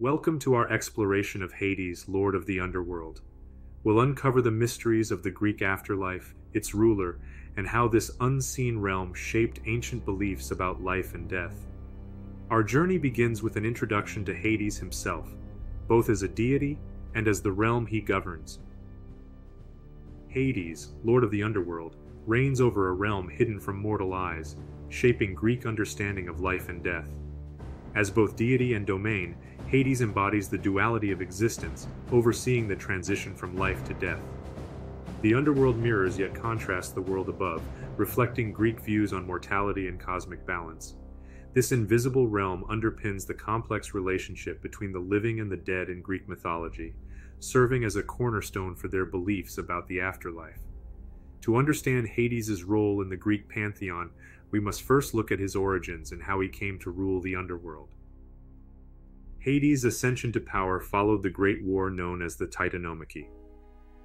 Welcome to our exploration of Hades, Lord of the Underworld. We'll uncover the mysteries of the Greek afterlife, its ruler, and how this unseen realm shaped ancient beliefs about life and death. Our journey begins with an introduction to Hades himself, both as a deity and as the realm he governs. Hades, Lord of the Underworld, reigns over a realm hidden from mortal eyes, shaping Greek understanding of life and death. As both deity and domain, Hades embodies the duality of existence, overseeing the transition from life to death. The underworld mirrors yet contrasts the world above, reflecting Greek views on mortality and cosmic balance. This invisible realm underpins the complex relationship between the living and the dead in Greek mythology, serving as a cornerstone for their beliefs about the afterlife. To understand Hades' role in the Greek pantheon, we must first look at his origins and how he came to rule the underworld. Hades' ascension to power followed the great war known as the Titanomachy.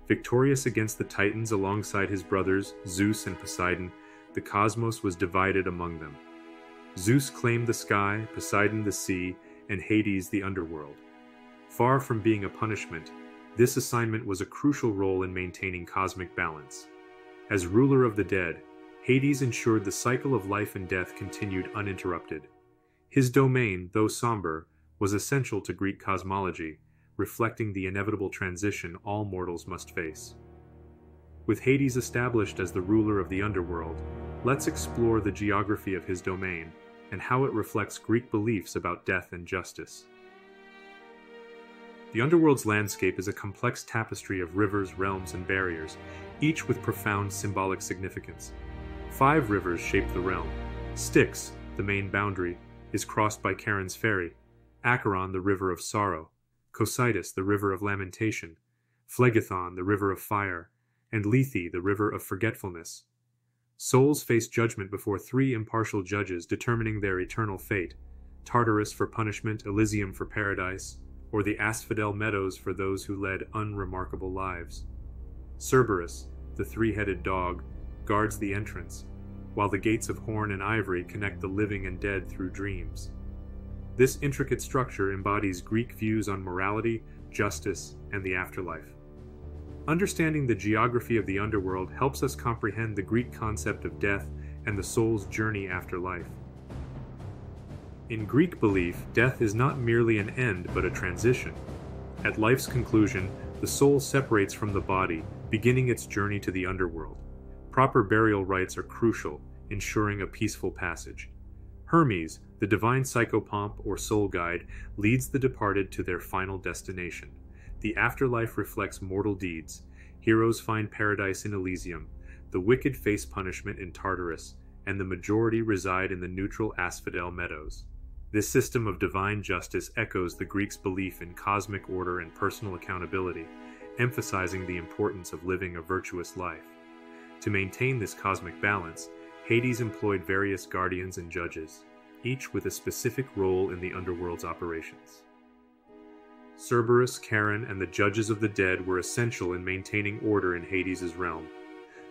Victorious against the Titans alongside his brothers Zeus and Poseidon, the cosmos was divided among them. Zeus claimed the sky, Poseidon the sea, and Hades the underworld. Far from being a punishment, this assignment was a crucial role in maintaining cosmic balance. As ruler of the dead, Hades ensured the cycle of life and death continued uninterrupted. His domain, though somber, was essential to Greek cosmology, reflecting the inevitable transition all mortals must face. With Hades established as the ruler of the underworld, let's explore the geography of his domain and how it reflects Greek beliefs about death and justice. The underworld's landscape is a complex tapestry of rivers, realms, and barriers, each with profound symbolic significance. Five rivers shape the realm. Styx, the main boundary, is crossed by Charon's ferry, Acheron, the river of sorrow, Cocytus, the river of lamentation, Phlegethon, the river of fire, and Lethe, the river of forgetfulness. Souls face judgment before three impartial judges determining their eternal fate Tartarus for punishment, Elysium for paradise, or the Asphodel meadows for those who led unremarkable lives. Cerberus, the three headed dog, guards the entrance, while the gates of horn and ivory connect the living and dead through dreams. This intricate structure embodies Greek views on morality, justice, and the afterlife. Understanding the geography of the underworld helps us comprehend the Greek concept of death and the soul's journey after life. In Greek belief, death is not merely an end but a transition. At life's conclusion, the soul separates from the body, beginning its journey to the underworld. Proper burial rites are crucial, ensuring a peaceful passage. Hermes, the divine psychopomp or soul guide, leads the departed to their final destination. The afterlife reflects mortal deeds. Heroes find paradise in Elysium, the wicked face punishment in Tartarus, and the majority reside in the neutral Asphodel meadows. This system of divine justice echoes the Greeks' belief in cosmic order and personal accountability, emphasizing the importance of living a virtuous life. To maintain this cosmic balance, Hades employed various guardians and judges, each with a specific role in the underworld's operations. Cerberus, Charon, and the judges of the dead were essential in maintaining order in Hades' realm.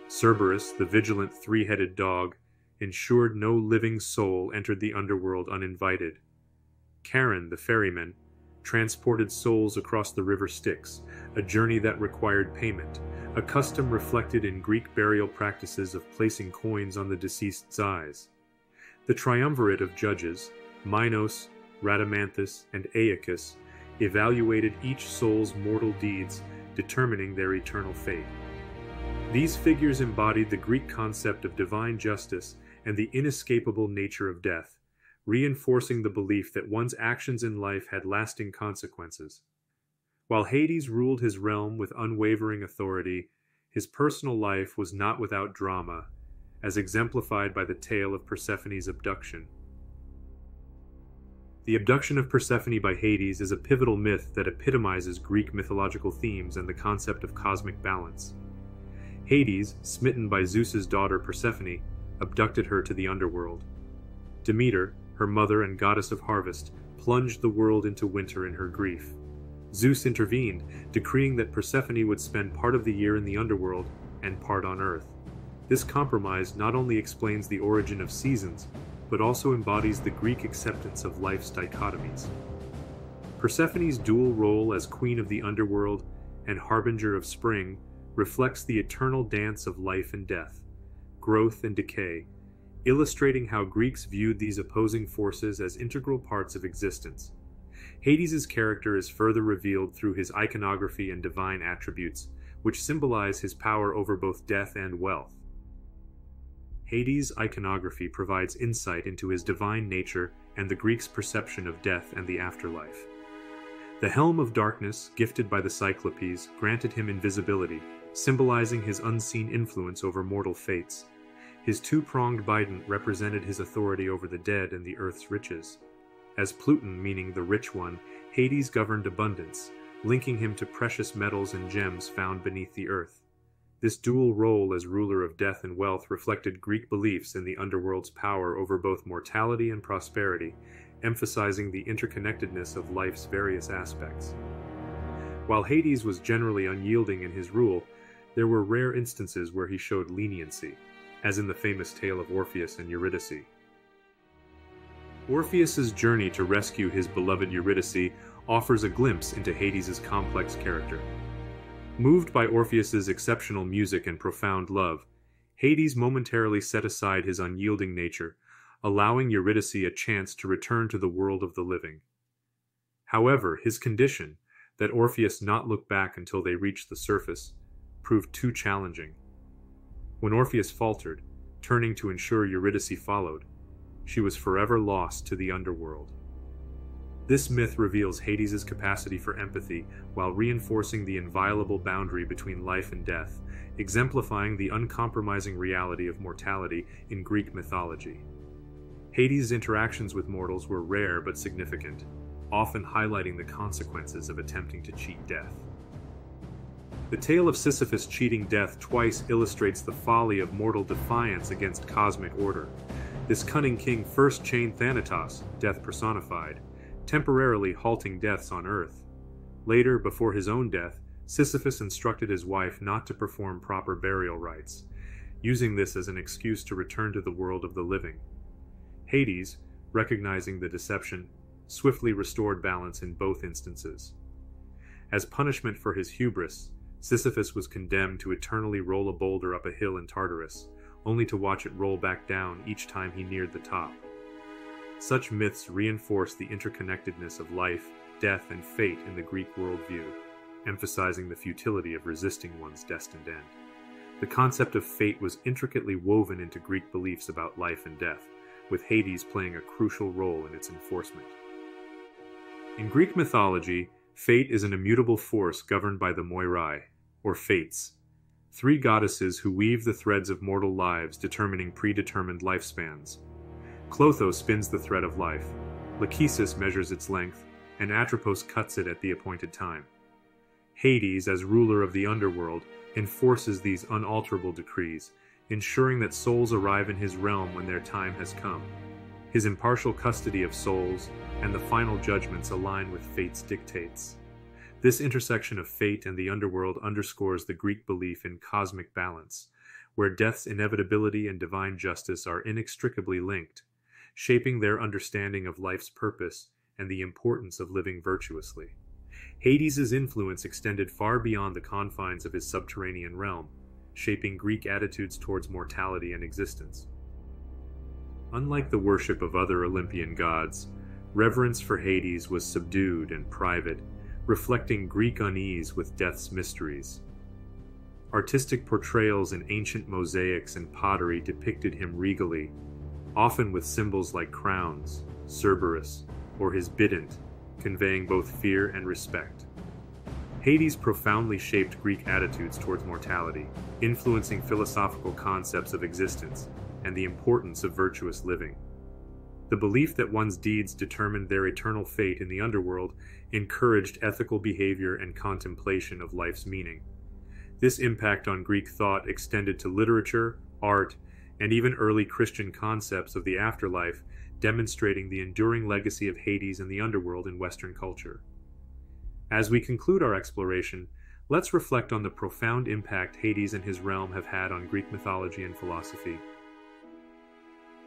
Cerberus, the vigilant three headed dog, ensured no living soul entered the underworld uninvited. Charon, the ferryman, transported souls across the river Styx, a journey that required payment, a custom reflected in Greek burial practices of placing coins on the deceased's eyes. The triumvirate of judges, Minos, Rhadamanthus, and Aeacus, evaluated each soul's mortal deeds, determining their eternal fate. These figures embodied the Greek concept of divine justice and the inescapable nature of death, reinforcing the belief that one's actions in life had lasting consequences. While Hades ruled his realm with unwavering authority, his personal life was not without drama, as exemplified by the tale of Persephone's abduction. The abduction of Persephone by Hades is a pivotal myth that epitomizes Greek mythological themes and the concept of cosmic balance. Hades, smitten by Zeus's daughter Persephone, abducted her to the underworld. Demeter, her mother and goddess of harvest, plunged the world into winter in her grief. Zeus intervened, decreeing that Persephone would spend part of the year in the underworld and part on earth. This compromise not only explains the origin of seasons, but also embodies the Greek acceptance of life's dichotomies. Persephone's dual role as queen of the underworld and harbinger of spring reflects the eternal dance of life and death, growth and decay, illustrating how Greeks viewed these opposing forces as integral parts of existence. Hades' character is further revealed through his iconography and divine attributes, which symbolize his power over both death and wealth. Hades' iconography provides insight into his divine nature and the Greeks' perception of death and the afterlife. The Helm of Darkness, gifted by the Cyclopes, granted him invisibility, symbolizing his unseen influence over mortal fates. His two pronged bident represented his authority over the dead and the earth's riches. As Pluton, meaning the rich one, Hades governed abundance, linking him to precious metals and gems found beneath the earth. This dual role as ruler of death and wealth reflected Greek beliefs in the underworld's power over both mortality and prosperity, emphasizing the interconnectedness of life's various aspects. While Hades was generally unyielding in his rule, there were rare instances where he showed leniency, as in the famous tale of Orpheus and Eurydice. Orpheus's journey to rescue his beloved Eurydice offers a glimpse into Hades' complex character. Moved by Orpheus's exceptional music and profound love, Hades momentarily set aside his unyielding nature allowing Eurydice a chance to return to the world of the living. However, his condition, that Orpheus not look back until they reached the surface, proved too challenging. When Orpheus faltered, turning to ensure Eurydice followed, she was forever lost to the underworld. This myth reveals Hades' capacity for empathy while reinforcing the inviolable boundary between life and death, exemplifying the uncompromising reality of mortality in Greek mythology. Hades' interactions with mortals were rare but significant, often highlighting the consequences of attempting to cheat death. The tale of Sisyphus cheating death twice illustrates the folly of mortal defiance against cosmic order. This cunning king first chained Thanatos, death personified, temporarily halting deaths on earth. Later, before his own death, Sisyphus instructed his wife not to perform proper burial rites, using this as an excuse to return to the world of the living. Hades, recognizing the deception, swiftly restored balance in both instances. As punishment for his hubris, Sisyphus was condemned to eternally roll a boulder up a hill in Tartarus, only to watch it roll back down each time he neared the top. Such myths reinforce the interconnectedness of life, death, and fate in the Greek worldview, emphasizing the futility of resisting one's destined end. The concept of fate was intricately woven into Greek beliefs about life and death, with Hades playing a crucial role in its enforcement. In Greek mythology, fate is an immutable force governed by the Moirai, or Fates, three goddesses who weave the threads of mortal lives, determining predetermined lifespans. Clotho spins the thread of life, Lachesis measures its length, and Atropos cuts it at the appointed time. Hades, as ruler of the underworld, enforces these unalterable decrees, ensuring that souls arrive in his realm when their time has come. His impartial custody of souls and the final judgments align with fate's dictates. This intersection of fate and the underworld underscores the Greek belief in cosmic balance, where death's inevitability and divine justice are inextricably linked, shaping their understanding of life's purpose and the importance of living virtuously. Hades' influence extended far beyond the confines of his subterranean realm, shaping Greek attitudes towards mortality and existence. Unlike the worship of other Olympian gods, reverence for Hades was subdued and private, reflecting Greek unease with death's mysteries. Artistic portrayals in ancient mosaics and pottery depicted him regally, often with symbols like crowns, Cerberus, or his bident, conveying both fear and respect. Hades profoundly shaped Greek attitudes towards mortality, influencing philosophical concepts of existence and the importance of virtuous living. The belief that one's deeds determined their eternal fate in the underworld encouraged ethical behavior and contemplation of life's meaning. This impact on Greek thought extended to literature, art, and even early Christian concepts of the afterlife, demonstrating the enduring legacy of Hades and the underworld in Western culture. As we conclude our exploration, let's reflect on the profound impact Hades and his realm have had on Greek mythology and philosophy.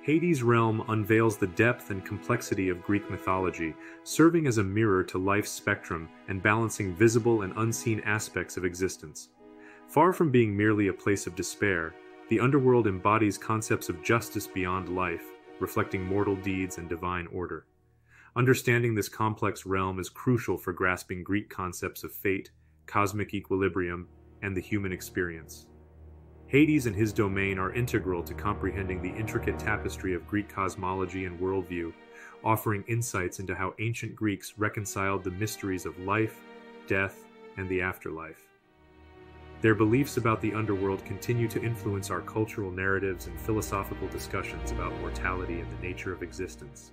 Hades' realm unveils the depth and complexity of Greek mythology, serving as a mirror to life's spectrum and balancing visible and unseen aspects of existence. Far from being merely a place of despair, the underworld embodies concepts of justice beyond life, reflecting mortal deeds and divine order. Understanding this complex realm is crucial for grasping Greek concepts of fate, cosmic equilibrium, and the human experience. Hades and his domain are integral to comprehending the intricate tapestry of Greek cosmology and worldview, offering insights into how ancient Greeks reconciled the mysteries of life, death, and the afterlife. Their beliefs about the underworld continue to influence our cultural narratives and philosophical discussions about mortality and the nature of existence.